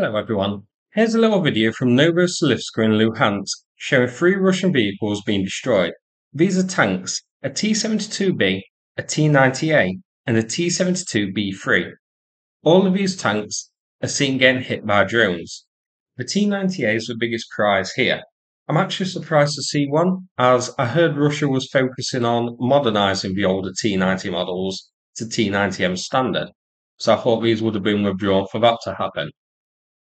Hello everyone. Here's a little video from Novoselivske in Luhansk showing three Russian vehicles being destroyed. These are tanks, a T-72B, a T-90A and a T-72B3. All of these tanks are seen getting hit by drones. The T-90A is the biggest prize here. I'm actually surprised to see one as I heard Russia was focusing on modernising the older T-90 models to T-90M standard. So I thought these would have been withdrawn for that to happen.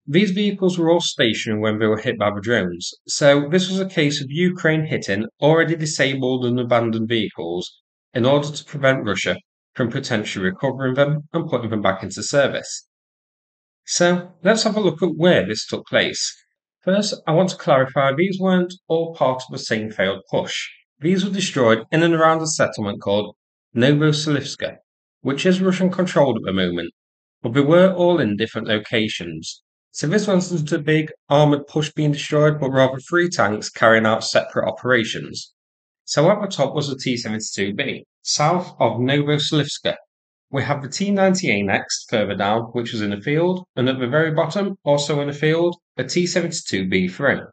These vehicles were all stationary when they were hit by the drones, so this was a case of Ukraine hitting already disabled and abandoned vehicles in order to prevent Russia from potentially recovering them and putting them back into service. So let's have a look at where this took place. First, I want to clarify these weren't all part of the same failed push. These were destroyed in and around a settlement called Novoselivske, which is Russian controlled at the moment, but they were all in different locations. So this wasn't a big armoured push being destroyed, but rather three tanks carrying out separate operations. So at the top was the T-72B, south of Novoselivske. We have the T-90A next, further down, which was in the field, and at the very bottom, also in the field, a T-72B3.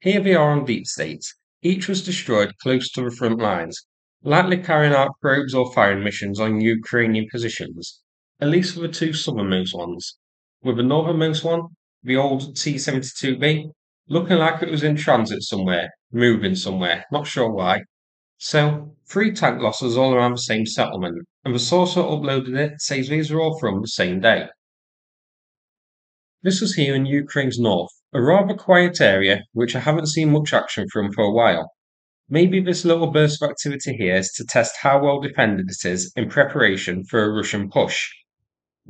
Here they are on deep states. Each was destroyed close to the front lines, likely carrying out probes or firing missions on Ukrainian positions, at least for the two southernmost ones with the northernmost one, the old T-72B, looking like it was in transit somewhere, moving somewhere, not sure why. So, three tank losses all around the same settlement, and the source that uploaded it says these are all from the same day. This was here in Ukraine's north, a rather quiet area which I haven't seen much action from for a while. Maybe this little burst of activity here is to test how well defended it is in preparation for a Russian push.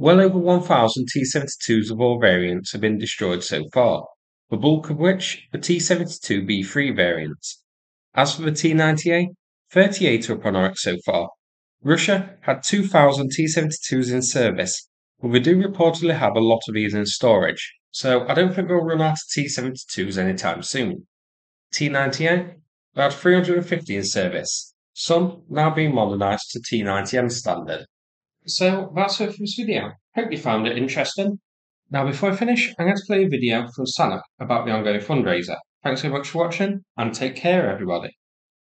Well over 1,000 T-72s of all variants have been destroyed so far, the bulk of which are T-72B3 variants. As for the T-90A, 38 are upon so far. Russia had 2,000 T-72s in service, but they do reportedly have a lot of these in storage, so I don't think they'll run out of T-72s anytime soon. T-90A, they had 350 in service, some now being modernised to T-90M standard. So that's it for this video. Hope you found it interesting. Now before I finish, I'm going to play a video from Sana about the ongoing fundraiser. Thanks so much for watching and take care everybody.